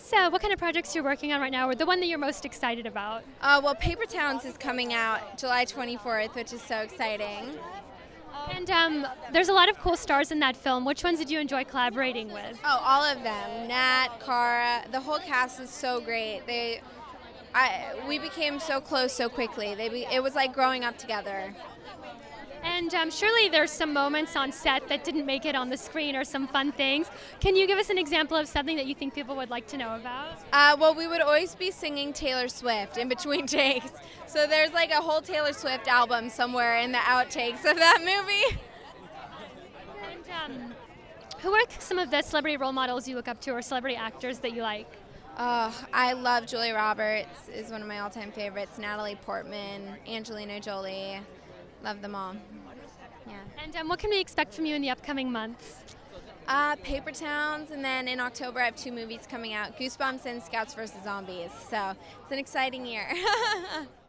what's uh, what kind of projects you're working on right now, or the one that you're most excited about? Uh, well, Paper Towns is coming out July 24th, which is so exciting. And um, there's a lot of cool stars in that film. Which ones did you enjoy collaborating with? Oh, all of them. Nat, Cara, the whole cast is so great. They, I, we became so close so quickly. They, be, it was like growing up together. And um, surely there's some moments on set that didn't make it on the screen or some fun things. Can you give us an example of something that you think people would like to know about? Uh, well, we would always be singing Taylor Swift in between takes. So there's like a whole Taylor Swift album somewhere in the outtakes of that movie. And um, who are some of the celebrity role models you look up to or celebrity actors that you like? Oh, I love Julia Roberts is one of my all-time favorites. Natalie Portman, Angelina Jolie. Love them all. Yeah. And um, what can we expect from you in the upcoming months? Uh, Paper Towns, and then in October I have two movies coming out Goosebumps and Scouts vs. Zombies. So it's an exciting year.